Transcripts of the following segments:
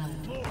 blood.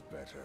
Better.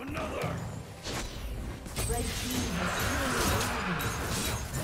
Another! Red team has slain the enemy.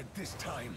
It this time.